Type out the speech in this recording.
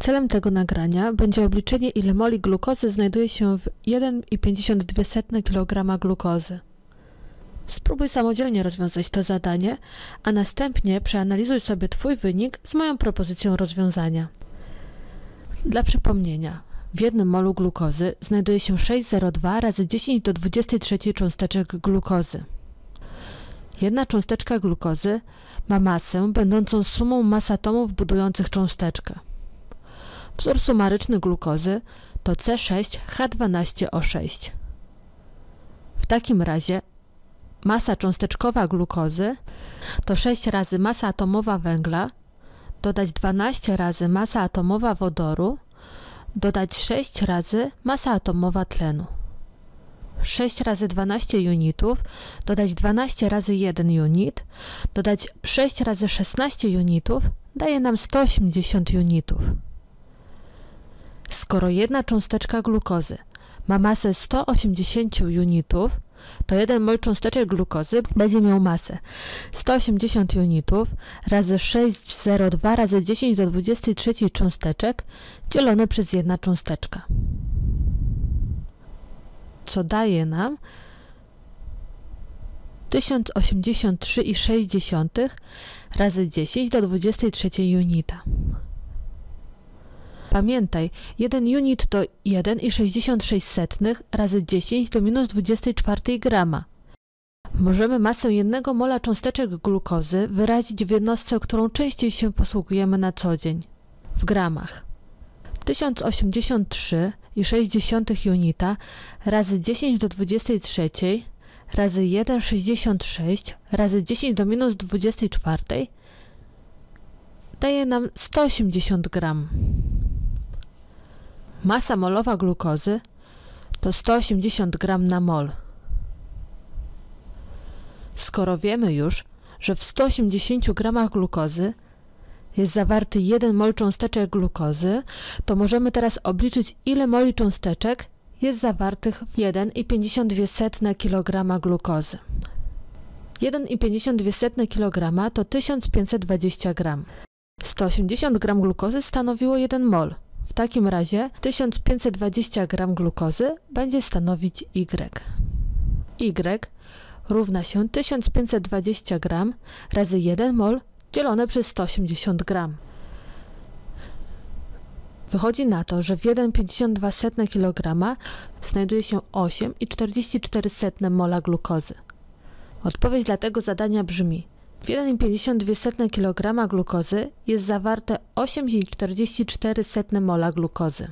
Celem tego nagrania będzie obliczenie ile moli glukozy znajduje się w 1,52 kg glukozy. Spróbuj samodzielnie rozwiązać to zadanie, a następnie przeanalizuj sobie Twój wynik z moją propozycją rozwiązania. Dla przypomnienia, w jednym molu glukozy znajduje się 6,02 razy 10 do 23 cząsteczek glukozy. Jedna cząsteczka glukozy ma masę będącą sumą mas atomów budujących cząsteczkę. Wzór sumaryczny glukozy to C6H12O6. W takim razie masa cząsteczkowa glukozy to 6 razy masa atomowa węgla, dodać 12 razy masa atomowa wodoru, dodać 6 razy masa atomowa tlenu. 6 razy 12 unitów, dodać 12 razy 1 unit, dodać 6 razy 16 unitów daje nam 180 unitów. Skoro jedna cząsteczka glukozy ma masę 180 unitów, to jeden mol cząsteczek glukozy będzie miał masę 180 unitów razy 6,02 razy 10 do 23 cząsteczek dzielone przez jedna cząsteczka. Co daje nam 1083,6 razy 10 do 23 unita. Pamiętaj, 1 unit to 1,66 razy 10 do minus 24 grama. Możemy masę jednego mola cząsteczek glukozy wyrazić w jednostce, którą częściej się posługujemy na co dzień w gramach. 1083,6 unita razy 10 do 23 razy 1,66 razy 10 do minus 24 daje nam 180 gram. Masa molowa glukozy to 180 gram na mol. Skoro wiemy już, że w 180 gramach glukozy jest zawarty 1 mol cząsteczek glukozy, to możemy teraz obliczyć ile moli cząsteczek jest zawartych w 1,52 kg glukozy. 1,52 kg to 1520 gram. 180 g glukozy stanowiło 1 mol. Takim razie 1520 g glukozy będzie stanowić Y. Y równa się 1520 g razy 1 mol dzielone przez 180 g. Wychodzi na to, że w 1,52 kg znajduje się 8,44 mola glukozy. Odpowiedź dla tego zadania brzmi w 1,52 kg glukozy jest zawarte 8,44 mola glukozy.